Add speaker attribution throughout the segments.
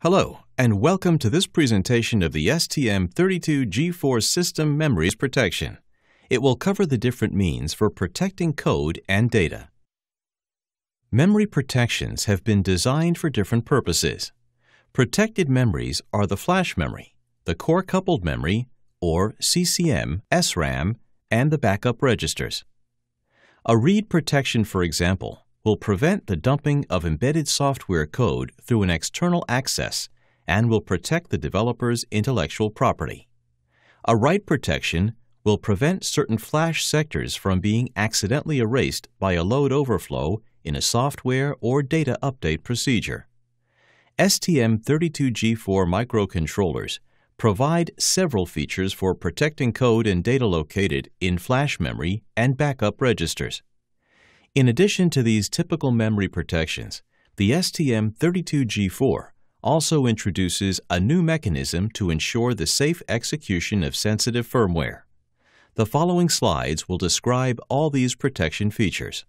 Speaker 1: Hello, and welcome to this presentation of the STM32G4 System Memories Protection. It will cover the different means for protecting code and data. Memory protections have been designed for different purposes. Protected memories are the flash memory, the core coupled memory, or CCM, SRAM, and the backup registers. A read protection, for example, will prevent the dumping of embedded software code through an external access and will protect the developer's intellectual property. A write protection will prevent certain flash sectors from being accidentally erased by a load overflow in a software or data update procedure. STM32G4 microcontrollers provide several features for protecting code and data located in flash memory and backup registers. In addition to these typical memory protections, the STM32G4 also introduces a new mechanism to ensure the safe execution of sensitive firmware. The following slides will describe all these protection features.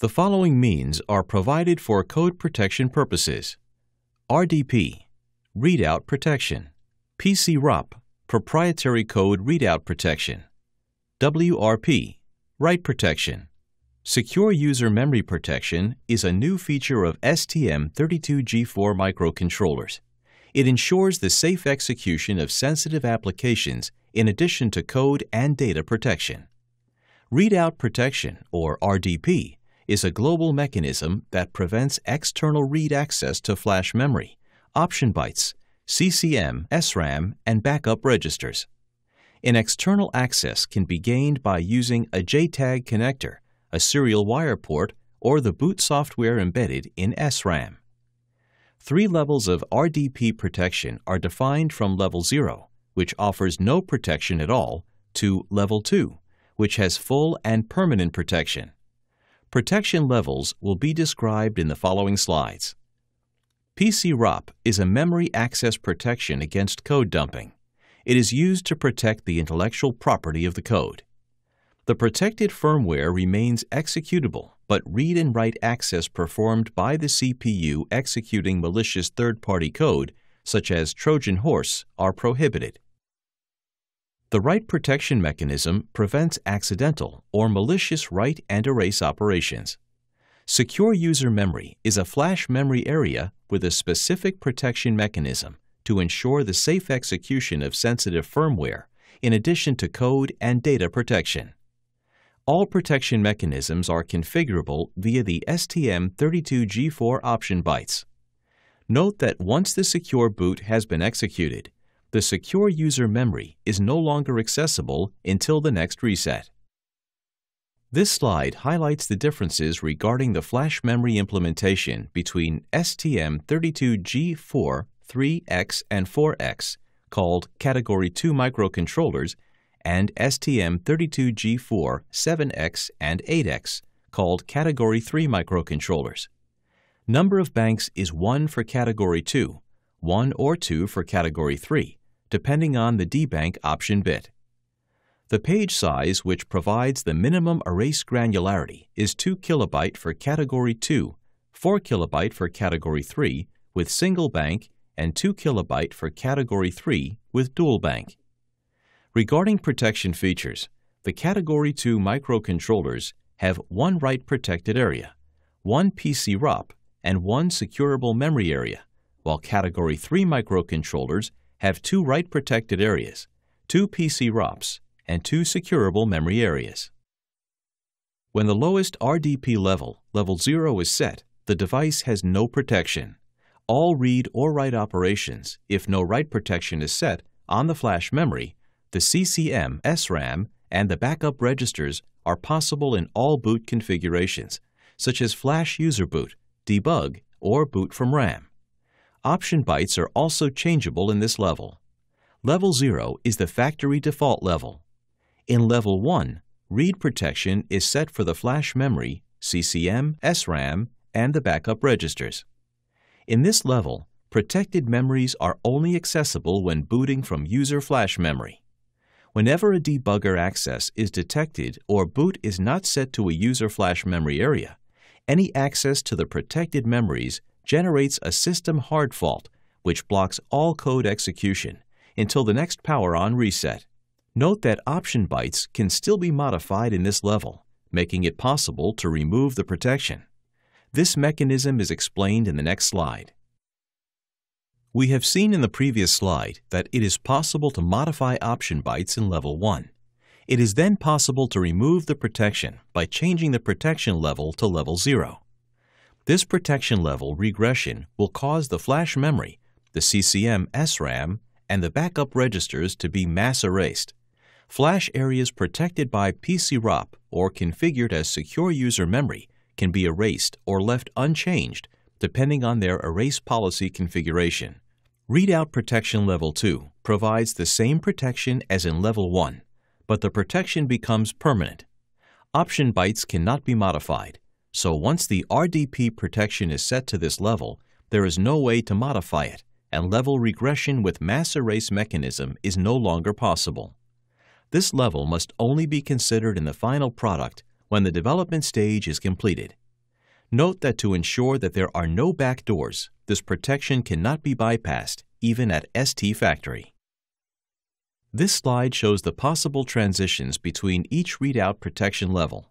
Speaker 1: The following means are provided for code protection purposes. RDP, Readout Protection. PCROP, Proprietary Code Readout Protection. WRP, Write Protection. Secure User Memory Protection is a new feature of STM32G4 microcontrollers. It ensures the safe execution of sensitive applications in addition to code and data protection. Readout Protection, or RDP, is a global mechanism that prevents external read access to flash memory, option bytes, CCM, SRAM, and backup registers. An external access can be gained by using a JTAG connector a serial wire port, or the boot software embedded in SRAM. Three levels of RDP protection are defined from Level 0, which offers no protection at all, to Level 2, which has full and permanent protection. Protection levels will be described in the following slides. PCROP is a memory access protection against code dumping. It is used to protect the intellectual property of the code. The protected firmware remains executable, but read and write access performed by the CPU executing malicious third-party code, such as Trojan horse, are prohibited. The write protection mechanism prevents accidental or malicious write and erase operations. Secure user memory is a flash memory area with a specific protection mechanism to ensure the safe execution of sensitive firmware, in addition to code and data protection. All protection mechanisms are configurable via the STM32G4 option bytes. Note that once the secure boot has been executed, the secure user memory is no longer accessible until the next reset. This slide highlights the differences regarding the flash memory implementation between STM32G4 3X and 4X, called Category 2 microcontrollers, and STM32G4 7X and 8X, called Category 3 microcontrollers. Number of banks is 1 for Category 2, 1 or 2 for Category 3, depending on the DBank option bit. The page size which provides the minimum erase granularity is 2 kilobyte for Category 2, 4 kilobyte for Category 3 with single bank, and 2 kilobyte for Category 3 with dual bank. Regarding protection features, the Category 2 microcontrollers have one write protected area, one PCROP, and one securable memory area, while Category 3 microcontrollers have two write protected areas, two PC PCROPs, and two securable memory areas. When the lowest RDP level, level 0, is set, the device has no protection. All read or write operations, if no write protection is set, on the flash memory the CCM, SRAM, and the backup registers are possible in all boot configurations, such as Flash User Boot, Debug, or Boot from RAM. Option bytes are also changeable in this level. Level 0 is the factory default level. In Level 1, read protection is set for the flash memory, CCM, SRAM, and the backup registers. In this level, protected memories are only accessible when booting from user flash memory. Whenever a debugger access is detected or boot is not set to a user flash memory area, any access to the protected memories generates a system hard fault which blocks all code execution until the next power on reset. Note that option bytes can still be modified in this level, making it possible to remove the protection. This mechanism is explained in the next slide. We have seen in the previous slide that it is possible to modify option bytes in level 1. It is then possible to remove the protection by changing the protection level to level 0. This protection level regression will cause the flash memory, the CCM SRAM, and the backup registers to be mass erased. Flash areas protected by PCROP or configured as secure user memory can be erased or left unchanged depending on their erase policy configuration. Readout Protection Level 2 provides the same protection as in Level 1, but the protection becomes permanent. Option bytes cannot be modified, so once the RDP protection is set to this level, there is no way to modify it, and level regression with mass erase mechanism is no longer possible. This level must only be considered in the final product when the development stage is completed. Note that to ensure that there are no backdoors, this protection cannot be bypassed, even at ST Factory. This slide shows the possible transitions between each readout protection level.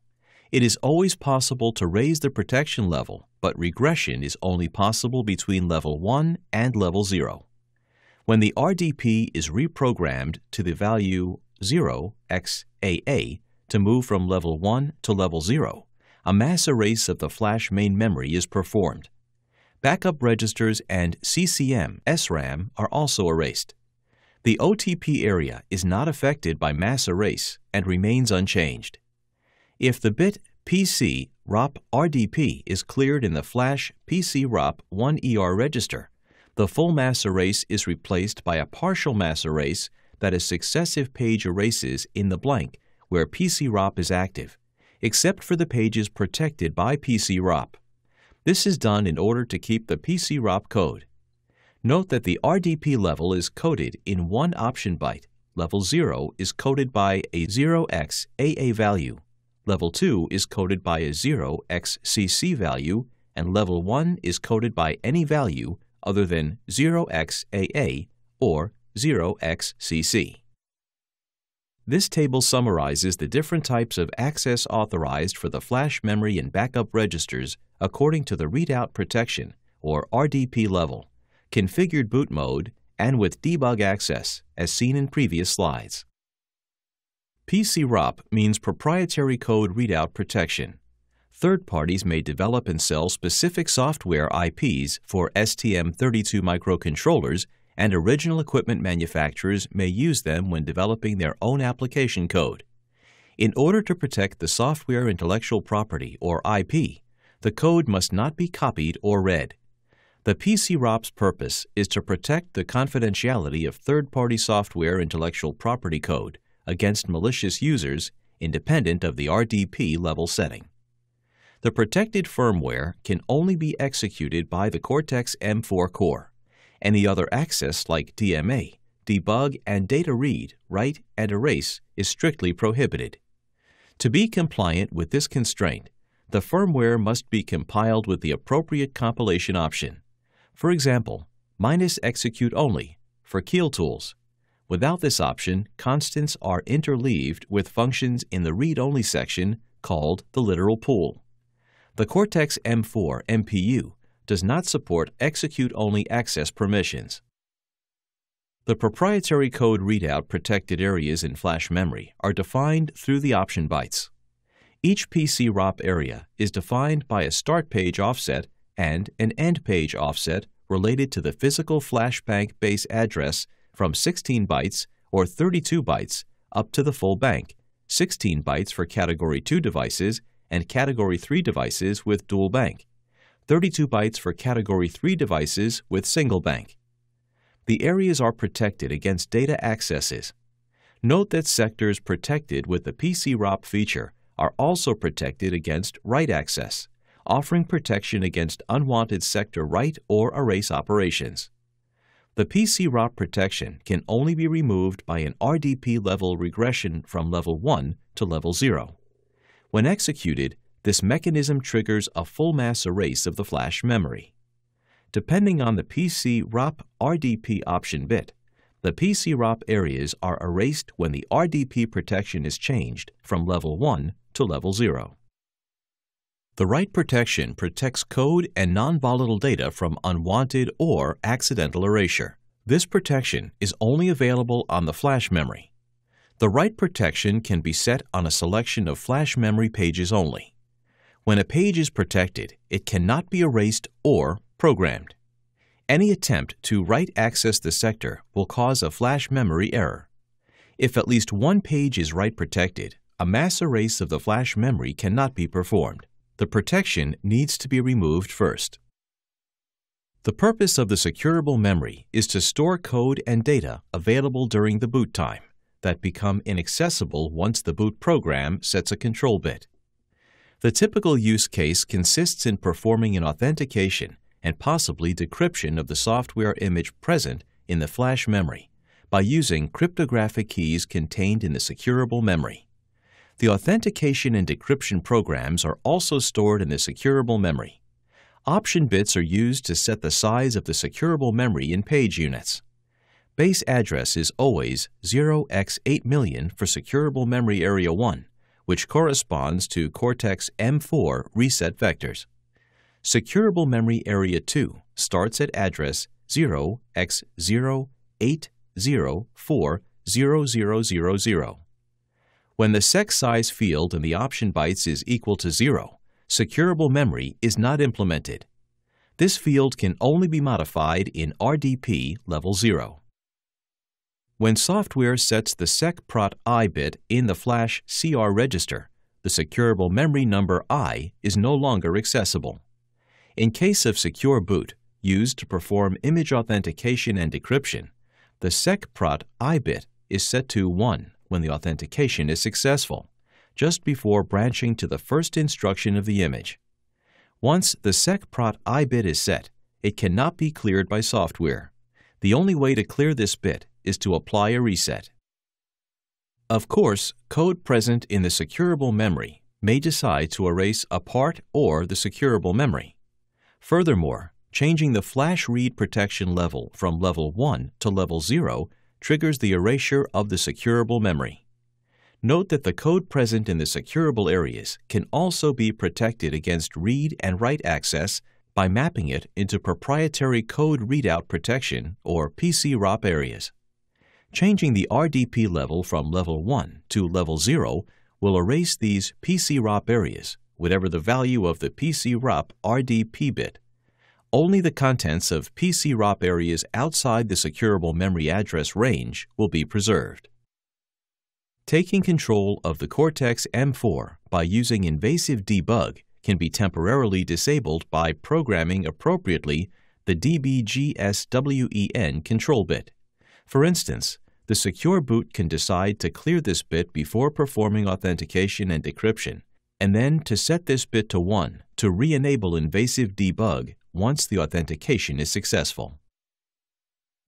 Speaker 1: It is always possible to raise the protection level, but regression is only possible between level 1 and level 0. When the RDP is reprogrammed to the value 0 XAA to move from level 1 to level 0, a mass erase of the flash main memory is performed. Backup registers and CCM SRAM are also erased. The OTP area is not affected by mass erase and remains unchanged. If the bit PC ROP RDP is cleared in the flash PC ROP 1ER register, the full mass erase is replaced by a partial mass erase that is successive page erases in the blank where PC ROP is active except for the pages protected by PCROP. This is done in order to keep the PCROP code. Note that the RDP level is coded in one option byte. Level 0 is coded by a 0x AA value. Level 2 is coded by a 0x CC value, and level 1 is coded by any value other than 0x AA or 0x CC. This table summarizes the different types of access authorized for the flash memory and backup registers according to the readout protection, or RDP level, configured boot mode, and with debug access, as seen in previous slides. PCROP means proprietary code readout protection. Third parties may develop and sell specific software IPs for STM32 microcontrollers and original equipment manufacturers may use them when developing their own application code. In order to protect the software intellectual property, or IP, the code must not be copied or read. The PCROP's purpose is to protect the confidentiality of third-party software intellectual property code against malicious users independent of the RDP level setting. The protected firmware can only be executed by the Cortex-M4 core. Any other access like DMA, debug, and data read, write, and erase is strictly prohibited. To be compliant with this constraint, the firmware must be compiled with the appropriate compilation option. For example, minus execute only for Keil tools. Without this option, constants are interleaved with functions in the read-only section called the literal pool. The Cortex M4 MPU does not support execute-only access permissions. The proprietary code readout protected areas in flash memory are defined through the option bytes. Each PC ROP area is defined by a start page offset and an end page offset related to the physical flash bank base address from 16 bytes or 32 bytes up to the full bank, 16 bytes for Category 2 devices and Category 3 devices with dual bank, 32 bytes for Category 3 devices with single bank. The areas are protected against data accesses. Note that sectors protected with the PCROP feature are also protected against write access, offering protection against unwanted sector write or erase operations. The PCROP protection can only be removed by an RDP level regression from level 1 to level 0. When executed, this mechanism triggers a full mass erase of the flash memory. Depending on the PC ROP RDP option bit, the PC ROP areas are erased when the RDP protection is changed from level 1 to level 0. The write protection protects code and non-volatile data from unwanted or accidental erasure. This protection is only available on the flash memory. The write protection can be set on a selection of flash memory pages only. When a page is protected, it cannot be erased or programmed. Any attempt to write access the sector will cause a flash memory error. If at least one page is write protected, a mass erase of the flash memory cannot be performed the protection needs to be removed first. The purpose of the securable memory is to store code and data available during the boot time that become inaccessible once the boot program sets a control bit. The typical use case consists in performing an authentication and possibly decryption of the software image present in the flash memory by using cryptographic keys contained in the securable memory. The authentication and decryption programs are also stored in the securable memory. Option bits are used to set the size of the securable memory in page units. Base address is always 0x8 million for securable memory area 1, which corresponds to Cortex M4 reset vectors. Securable memory area 2 starts at address 0x08040000. When the sec size field in the option bytes is equal to 0, securable memory is not implemented. This field can only be modified in RDP level 0. When software sets the sec_prot i bit in the flash CR register, the securable memory number i is no longer accessible. In case of secure boot, used to perform image authentication and decryption, the sec_prot i bit is set to 1 when the authentication is successful, just before branching to the first instruction of the image. Once the sec_prot i bit is set, it cannot be cleared by software. The only way to clear this bit is to apply a reset. Of course, code present in the securable memory may decide to erase a part or the securable memory. Furthermore, changing the flash read protection level from level 1 to level 0 triggers the erasure of the securable memory. Note that the code present in the securable areas can also be protected against read and write access by mapping it into proprietary code readout protection or PC-ROP areas. Changing the RDP level from level 1 to level 0 will erase these PC-ROP areas, whatever the value of the PC-ROP RDP bit only the contents of PC-ROP areas outside the securable memory address range will be preserved. Taking control of the Cortex M4 by using invasive debug can be temporarily disabled by programming appropriately the DBGSWEN control bit. For instance, the secure boot can decide to clear this bit before performing authentication and decryption, and then to set this bit to 1 to re-enable invasive debug once the authentication is successful.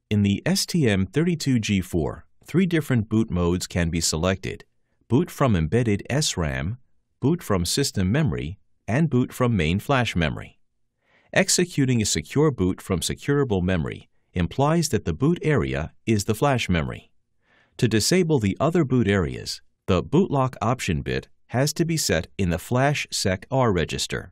Speaker 1: In the STM32G4, three different boot modes can be selected, boot from embedded SRAM, boot from system memory, and boot from main flash memory. Executing a secure boot from securable memory implies that the boot area is the flash memory. To disable the other boot areas, the bootlock option bit has to be set in the flash sec R register.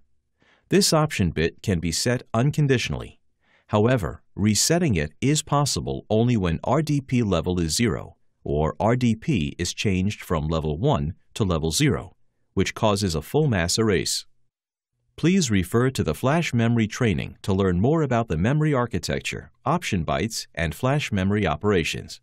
Speaker 1: This option bit can be set unconditionally. However, resetting it is possible only when RDP level is 0 or RDP is changed from level 1 to level 0, which causes a full mass erase. Please refer to the flash memory training to learn more about the memory architecture, option bytes, and flash memory operations.